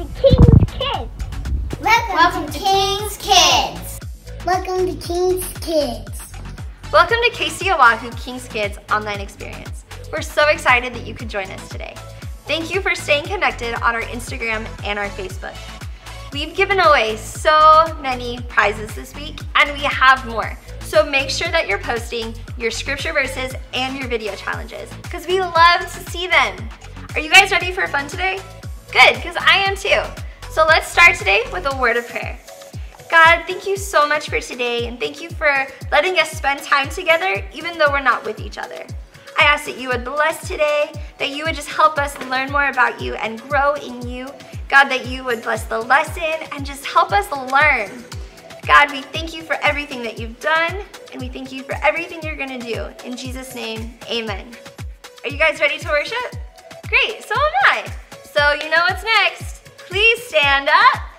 to King's Kids. Welcome, Welcome to King's Kids. Welcome to King's Kids. Welcome to KC Oahu King's Kids online experience. We're so excited that you could join us today. Thank you for staying connected on our Instagram and our Facebook. We've given away so many prizes this week and we have more. So make sure that you're posting your scripture verses and your video challenges because we love to see them. Are you guys ready for fun today? Good, because I am too. So let's start today with a word of prayer. God, thank you so much for today and thank you for letting us spend time together even though we're not with each other. I ask that you would bless today, that you would just help us learn more about you and grow in you. God, that you would bless the lesson and just help us learn. God, we thank you for everything that you've done and we thank you for everything you're gonna do. In Jesus' name, amen. Are you guys ready to worship? Great, so am I. So you know what's next. Please stand up.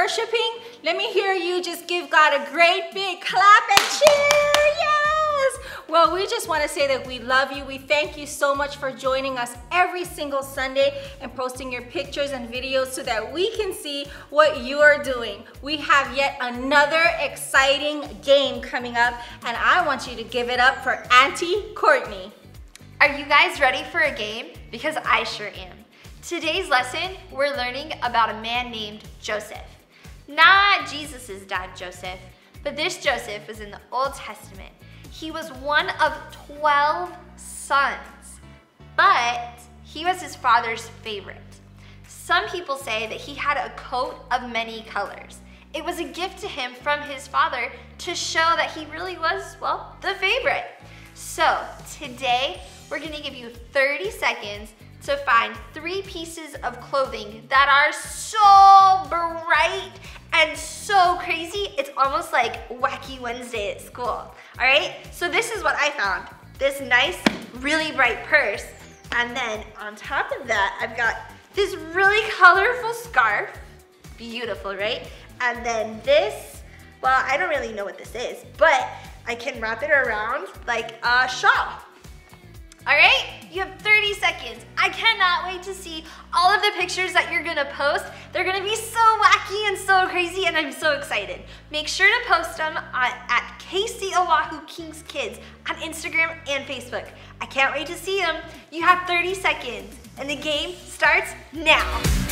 Worshiping? Let me hear you just give God a great big clap and cheer. Yes. Well, we just want to say that we love you. We thank you so much for joining us every single Sunday and posting your pictures and videos so that we can see what you are doing. We have yet another exciting game coming up, and I want you to give it up for Auntie Courtney. Are you guys ready for a game? Because I sure am. Today's lesson, we're learning about a man named Joseph. Not Jesus' dad, Joseph, but this Joseph was in the Old Testament. He was one of 12 sons, but he was his father's favorite. Some people say that he had a coat of many colors. It was a gift to him from his father to show that he really was, well, the favorite. So today, we're gonna give you 30 seconds to find three pieces of clothing that are so bright and so crazy, it's almost like Wacky Wednesday at school. All right, so this is what I found. This nice, really bright purse. And then on top of that, I've got this really colorful scarf. Beautiful, right? And then this, well, I don't really know what this is, but I can wrap it around like a shawl. All right, you have 30 seconds. I cannot wait to see all of the pictures that you're gonna post. They're gonna be so wacky and so crazy and I'm so excited. Make sure to post them on, at KC Oahu Kings Kids on Instagram and Facebook. I can't wait to see them. You have 30 seconds and the game starts now.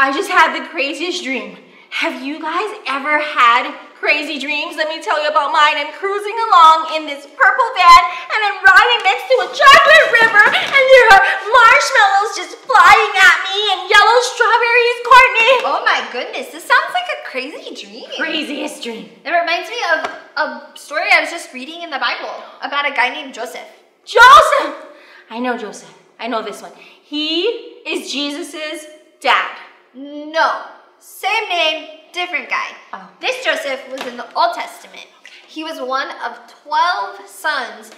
I just had the craziest dream. Have you guys ever had crazy dreams? Let me tell you about mine. I'm cruising along in this purple van and I'm riding next to a chocolate river and there are marshmallows just flying at me and yellow strawberries, Courtney. Oh my goodness, this sounds like a crazy dream. Craziest dream. It reminds me of a story I was just reading in the Bible about a guy named Joseph. Joseph! I know Joseph. I know this one. He is Jesus's dad. No, same name, different guy. Oh. This Joseph was in the Old Testament. He was one of 12 sons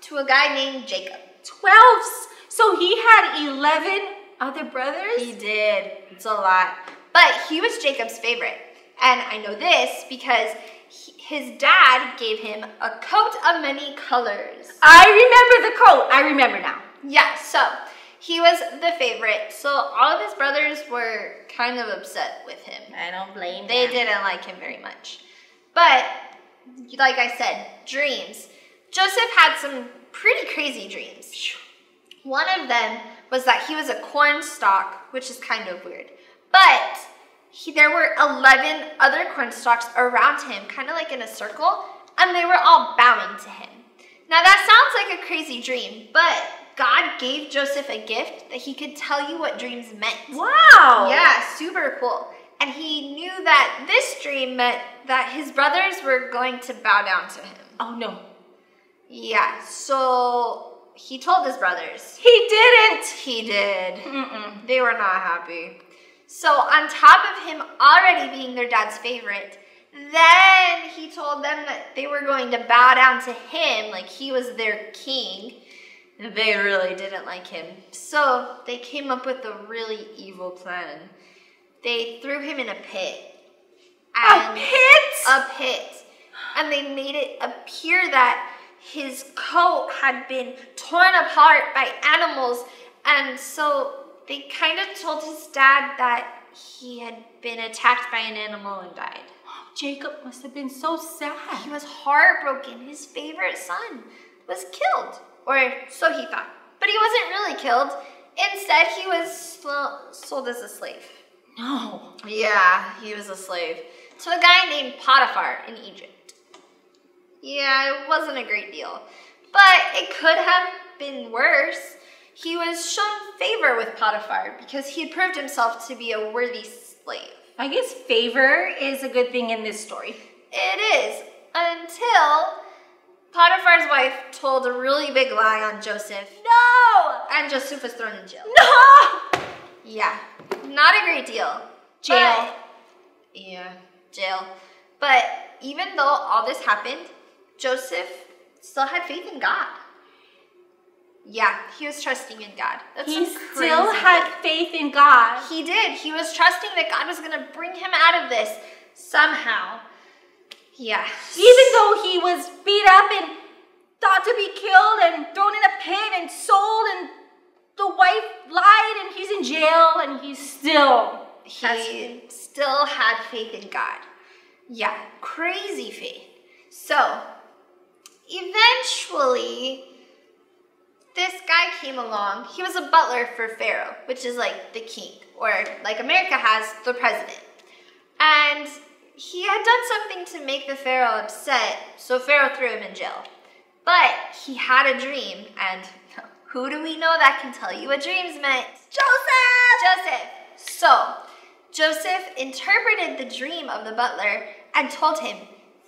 to a guy named Jacob. 12? So he had 11 other brothers? He did. It's a lot. But he was Jacob's favorite. And I know this because he, his dad gave him a coat of many colors. I remember the coat. I remember now. Yeah, so he was the favorite, so all of his brothers were kind of upset with him. I don't blame them. They them. didn't like him very much. But, like I said, dreams. Joseph had some pretty crazy dreams. One of them was that he was a corn stalk, which is kind of weird. But he, there were 11 other corn stalks around him, kind of like in a circle, and they were all bowing to him. Now that sounds like a crazy dream, but God gave Joseph a gift that he could tell you what dreams meant. Wow. Yeah, super cool. And he knew that this dream meant that his brothers were going to bow down to him. Oh no. Yeah, so he told his brothers. He didn't. He did. Mm-mm. They were not happy. So on top of him already being their dad's favorite, then he told them that they were going to bow down to him like he was their king. They really didn't like him. So they came up with a really evil plan. They threw him in a pit. a pit? A pit. And they made it appear that his coat had been torn apart by animals. And so they kind of told his dad that he had been attacked by an animal and died. Jacob must have been so sad. He was heartbroken. His favorite son was killed. Or so he thought. But he wasn't really killed. Instead, he was sold as a slave. No. Yeah, he was a slave. To a guy named Potiphar in Egypt. Yeah, it wasn't a great deal. But it could have been worse. He was shown favor with Potiphar because he had proved himself to be a worthy slave. I guess favor is a good thing in this story. It is, until Potiphar's wife told a really big lie on Joseph, No! and Joseph was thrown in jail. No! Yeah, not a great deal. Jail. But- yeah, jail. But even though all this happened, Joseph still had faith in God. Yeah, he was trusting in God. That's He still had faith. faith in God. He did. He was trusting that God was going to bring him out of this somehow. Yeah. Even though he was beat up and thought to be killed and thrown in a pit and sold and the wife lied and he's in jail and he's still he still had faith in God. Yeah, crazy faith. So, eventually, this guy came along. He was a butler for Pharaoh, which is like the king, or like America has the president. And he had done something to make the Pharaoh upset, so Pharaoh threw him in jail. But he had a dream, and who do we know that can tell you what dreams meant? Joseph! Joseph. So, Joseph interpreted the dream of the butler and told him,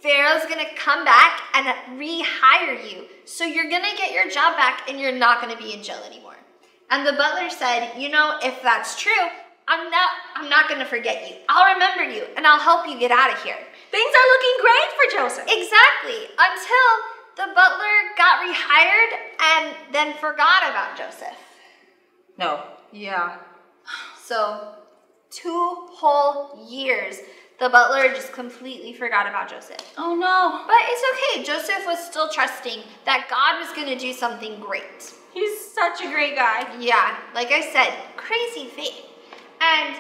Pharaoh's gonna come back and rehire you. So you're gonna get your job back and you're not gonna be in jail anymore. And the butler said, You know, if that's true, I'm not I'm not gonna forget you. I'll remember you and I'll help you get out of here. things are looking great for Joseph. Exactly. Until the butler got rehired and then forgot about Joseph. No. Yeah. So, two whole years, the butler just completely forgot about Joseph. Oh no. But it's okay. Joseph was still trusting that God was going to do something great. He's such a great guy. Yeah, like I said, crazy faith. And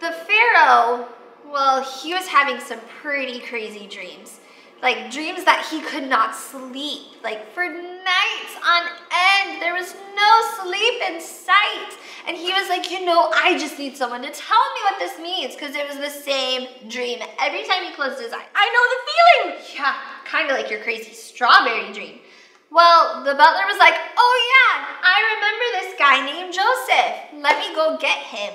the Pharaoh, well, he was having some pretty crazy dreams. Like dreams that he could not sleep. Like for nights on end, there was no sleep in sight. And he was like, you know, I just need someone to tell me what this means because it was the same dream every time he closed his eyes. I know the feeling. Yeah, kind of like your crazy strawberry dream. Well, the butler was like, oh yeah, I remember this guy named Joseph. Let me go get him.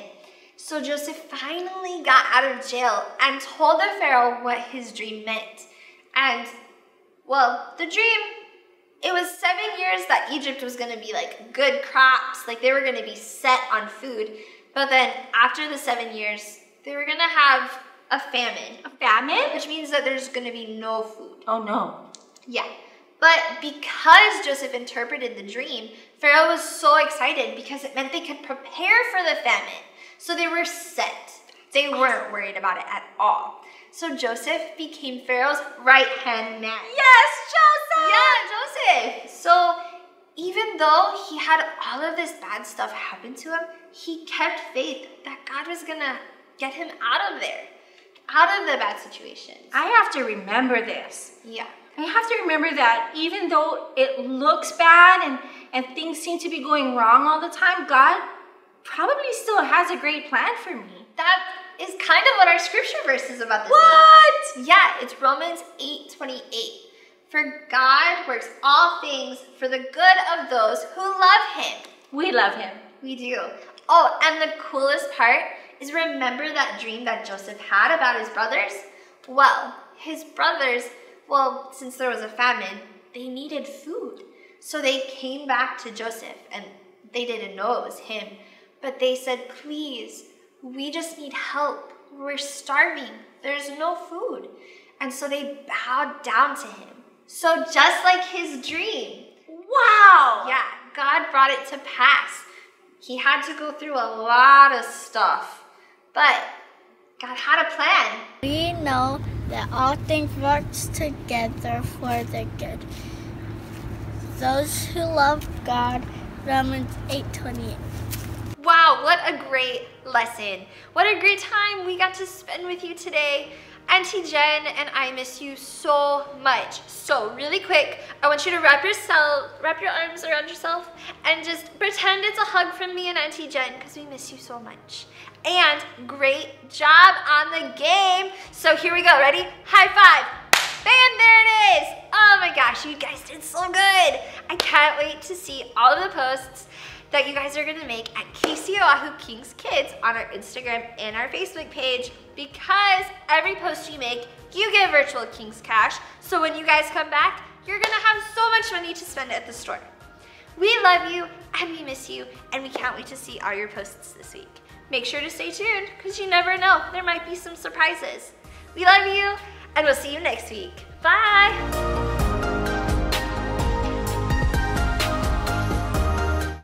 So Joseph finally got out of jail and told the Pharaoh what his dream meant. And, well, the dream, it was seven years that Egypt was going to be like good crops, like they were going to be set on food. But then after the seven years, they were going to have a famine, A famine? which means that there's going to be no food. Oh no. Yeah. But because Joseph interpreted the dream, Pharaoh was so excited because it meant they could prepare for the famine. So they were set. They weren't worried about it at all. So Joseph became Pharaoh's right hand man. Yes, Joseph! Yeah, Joseph. So even though he had all of this bad stuff happen to him, he kept faith that God was gonna get him out of there, out of the bad situation. I have to remember this. Yeah. I have to remember that even though it looks bad and, and things seem to be going wrong all the time, God probably still has a great plan for me. That is kind of what our scripture verse is about this. What? Yeah, it's Romans 8 28. For God works all things for the good of those who love him. We love him. We do. Oh, and the coolest part is remember that dream that Joseph had about his brothers? Well, his brothers, well, since there was a famine, they needed food. So they came back to Joseph and they didn't know it was him. But they said, please, we just need help. We're starving. There's no food. And so they bowed down to him. So just like his dream, Wow. yeah, God brought it to pass. He had to go through a lot of stuff, but God had a plan. We know that all things work together for the good. Those who love God, Romans 8:28. Wow, what a great lesson. What a great time we got to spend with you today. Auntie Jen and I miss you so much. So really quick, I want you to wrap yourself, wrap your arms around yourself and just pretend it's a hug from me and Auntie Jen because we miss you so much. And great job on the game. So here we go, ready? High five. Bam, there it is. Oh my gosh, you guys did so good. I can't wait to see all of the posts that you guys are gonna make at KC Oahu Kings Kids on our Instagram and our Facebook page because every post you make, you get virtual Kings Cash. So when you guys come back, you're gonna have so much money to spend at the store. We love you and we miss you and we can't wait to see all your posts this week. Make sure to stay tuned because you never know, there might be some surprises. We love you and we'll see you next week. Bye.